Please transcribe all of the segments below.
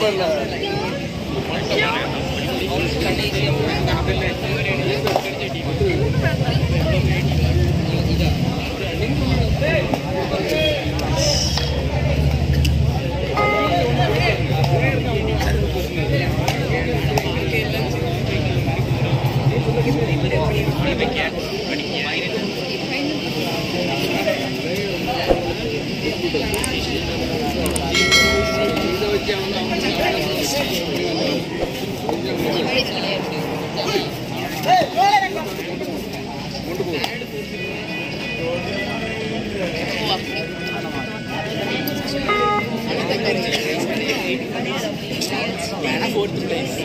Point पे मैं और कटे से यहाँ पे मैं fourth place.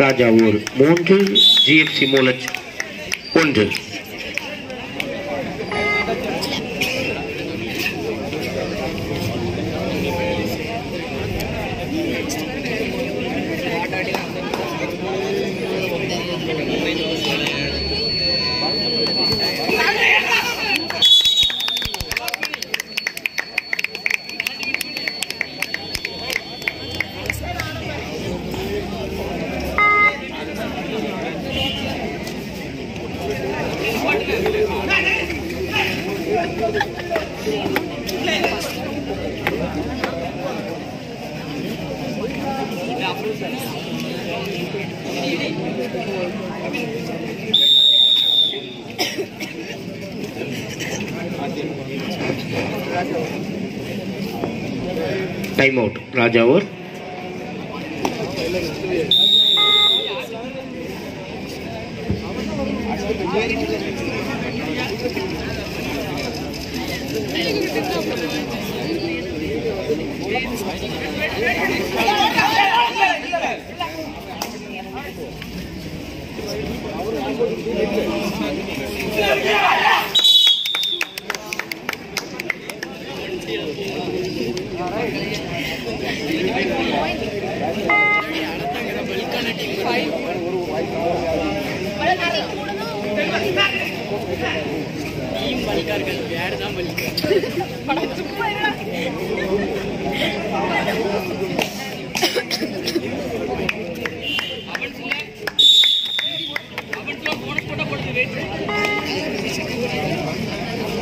ராஜாவூர் மூன்று ஜிஎஃப்சி மூலச் ஒன்று टाइम आउट राजा और Yeah!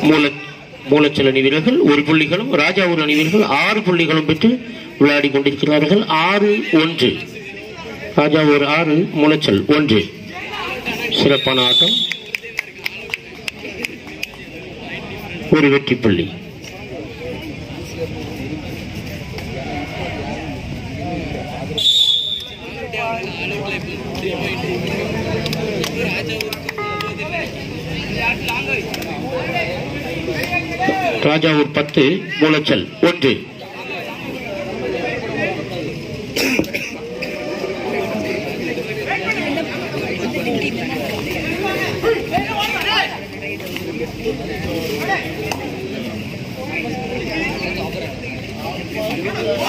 மூல மூலச்சல் அணி வீரர்கள் ஒரு புள்ளிகளும் ராஜாவூர் அணி வீரர்கள் ஆறு புள்ளிகளும் பெற்று விளையாடி கொண்டிருக்கிறார்கள். ஆறு ஒன்று. ராஜாவூர் ஆறு மூலச்சல் ஒன்று. சிறப்பான ஆட்டம். ஒரு வெற்றி புள்ளி ராஜாவூர் பத்து மூலச்சல் ஒன்று. Yeah.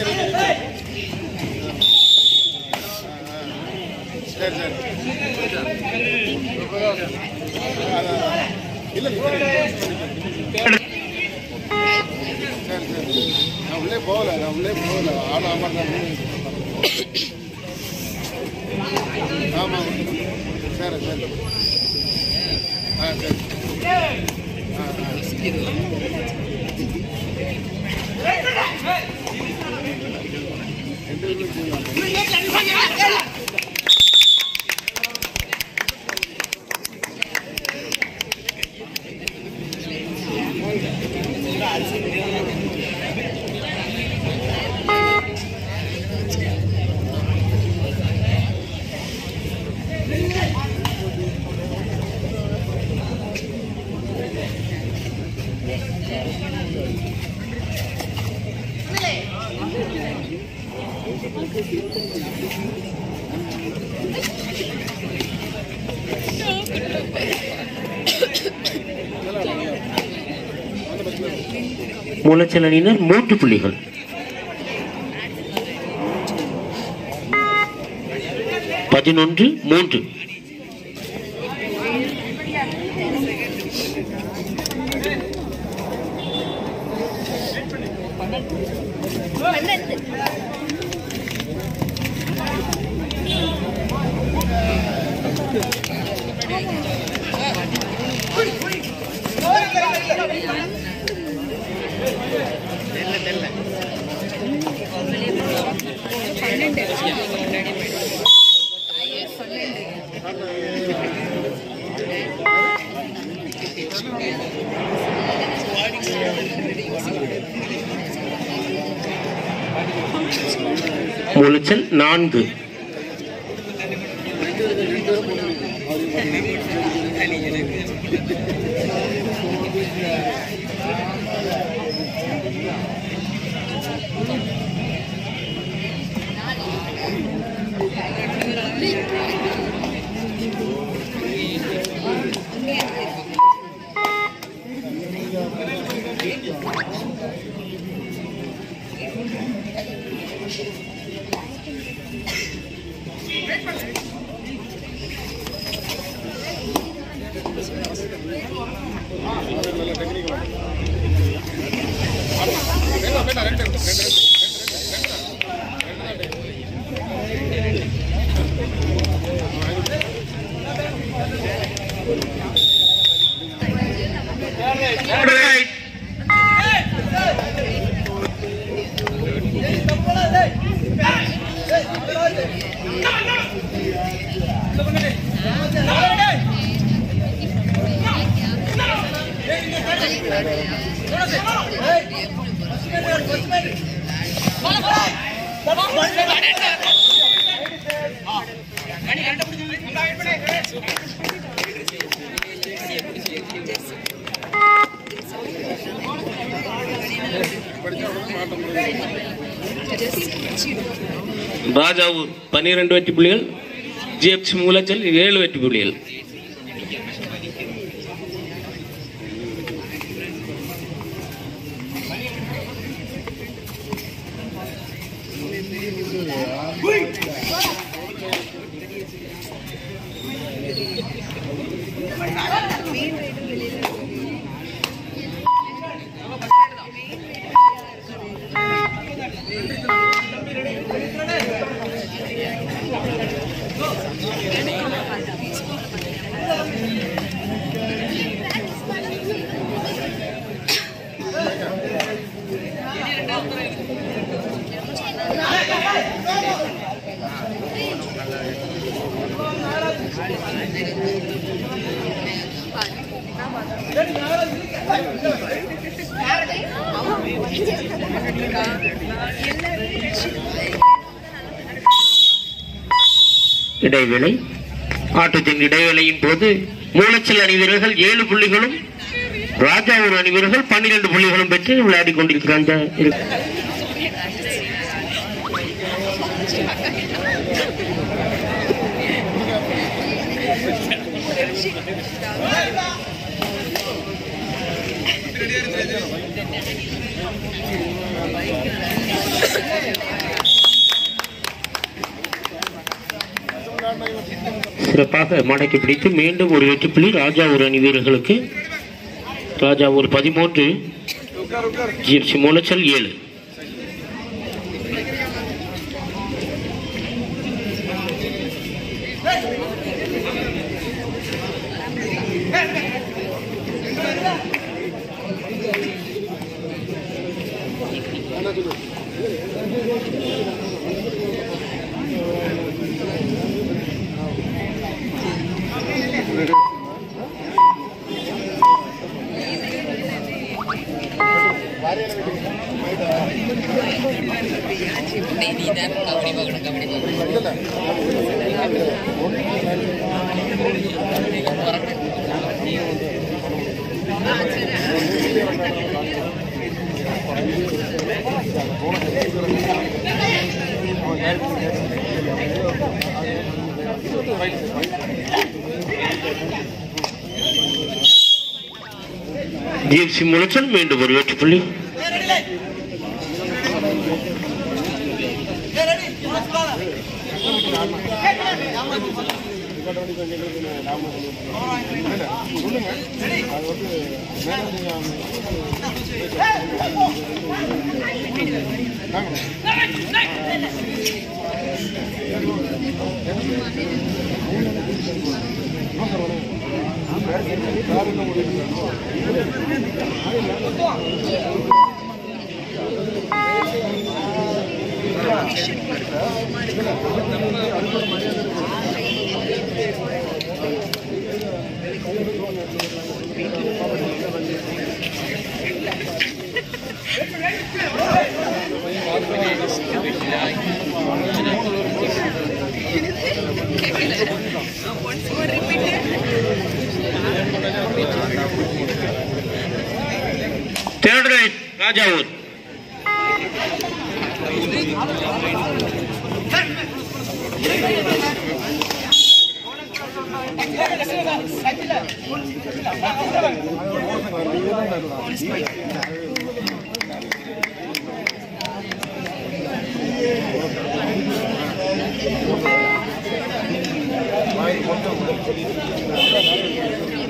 தான் கான்டாக்ட் நான் உள்ளே போகல நான் உள்ளே போகல ஆள் ஆமாம் ஆமாம் சரி சரி. ஆ சரி. ஆ ஆ. Gracias. மூலச்சல் அணியினர் மூன்று புள்ளிகள். பதினொன்று மூன்று. முழுச்சல் நான்கு பன்னிரெண்டு வெற்றி புள்ளிகள் ஜிஎஃப்சி மூலச்சல் ஏழு வெற்றி புள்ளிகள். இடைவேளை. ஆட்டத்தின் இடைவேளையின் போது மூலச்சல் அணி வீரர்கள் ஏழு புள்ளிகளும் ராஜாவூர் அணி வீரர்கள் பன்னிரண்டு புள்ளிகளும் பெற்று விளையாடி கொண்டிருக்கிறாங்க சிறப்பாக மடக்கி பிடித்து மீண்டும் ஒரு வெற்றி புள்ளி ராஜாவூர் அணி வீரர்களுக்கு. ராஜாவூர் பதிமூன்று ஜிஎஃப்சி மூலச்சல் ஏழு. ஜிஎஃப்சி மூலச்சல் மீண்டும் ஒரு வெற்றி புள்ளி. சொல்லுங்க. Once more repeated. Third right, Rajaud.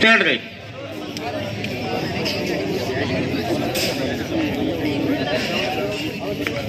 Third way.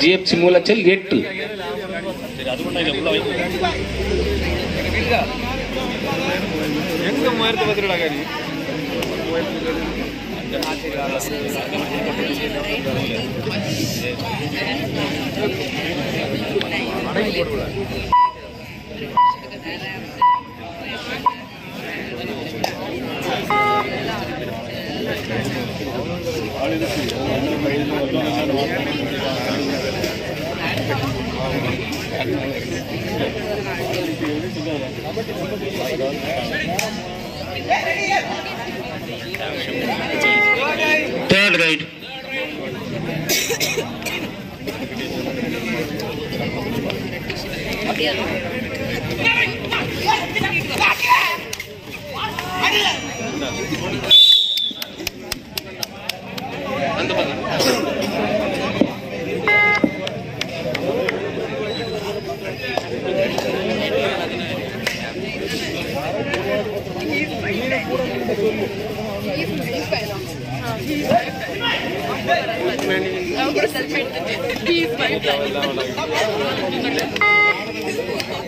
GFC मूल चल Thank. Third grade. Thank.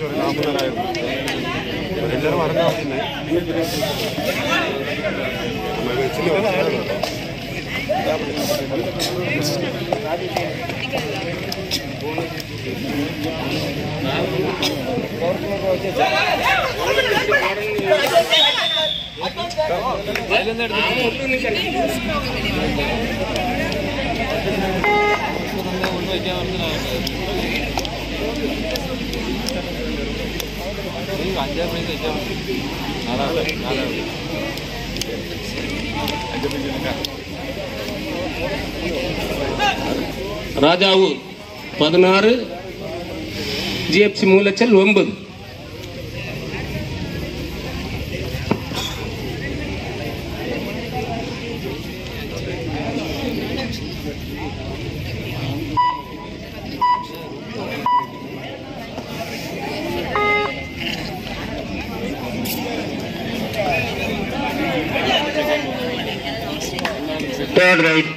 ഒരു നാൽപ്പതിനായിരം എല്ലാവരും അറിഞ്ഞാൽ പിന്നെ ராஜாவு பதினாறு ஜிஎஃப்சி மூலச்சல் ஒன்பது. Third right.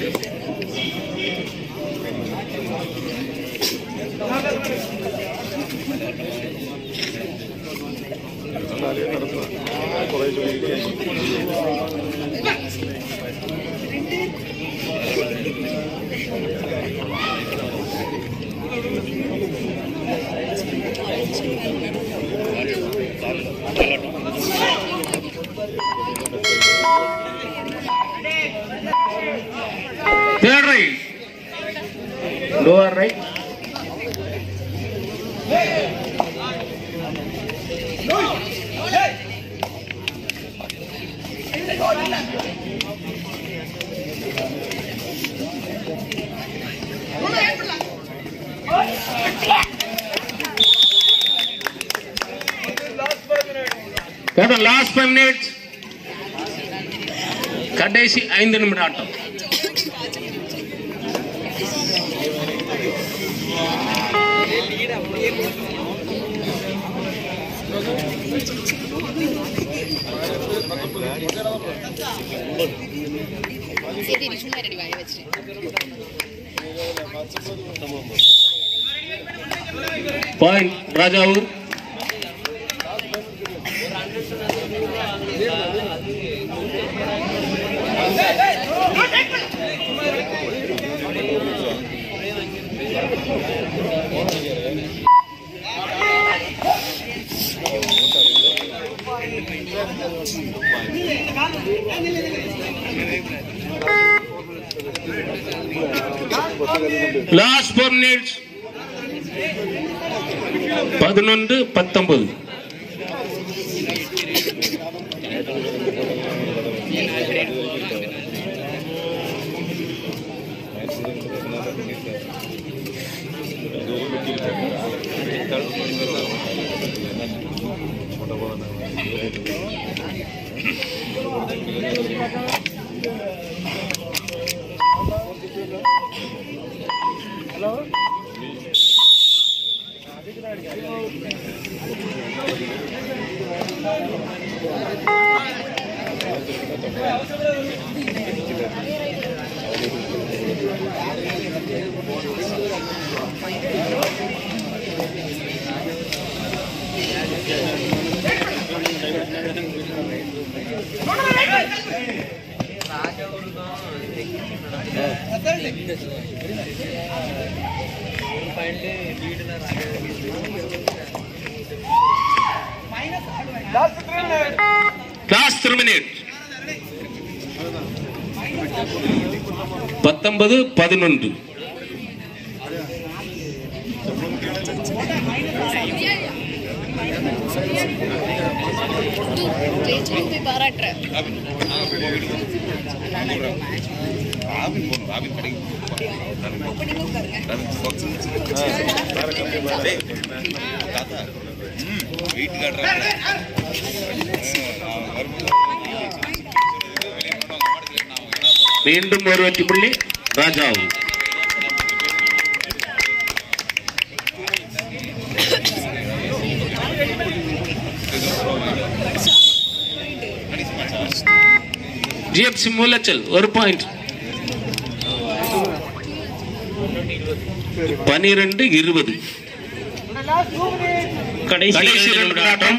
Gracias. Gracias. lower right. For last five minutes, Kadeshi Aindanam Ratam. Point राजाउर Thank you. Last four minutes பதினொன்று பத்தொன்பது பத்தொன்பது பதினொன்று. வீட்டுக்கு மீண்டும் ஒரு வெற்றி புள்ளி. ராஜாவு ஜிஎஃப்சி மூலச்சல் ஒரு பாயிண்ட் பனிரெண்டு இருபது. கடைசி ரெண்டு ஆட்டம்.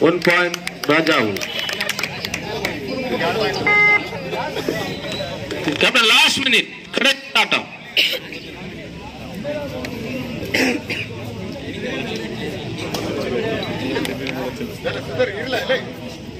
One point, Rajau. Captain, last minute, correct Tata. ಇಲ್ಲ ಇಲ್ಲ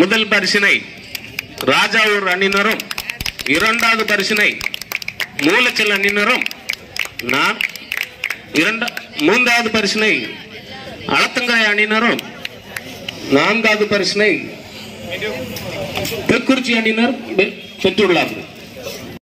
முதல் பரிசினை ராஜாவூர் அணியினரும் இரண்டாவது பரிசினை மூலச்சல் அணியினரும் நான் இரண்டா மூன்றாவது பரிசினை அளத்தங்காய் அணியினரும் நான்காவது பரிசினை தெற்குறிச்சி அணியினர் பெற்றுள்ளார்கள்.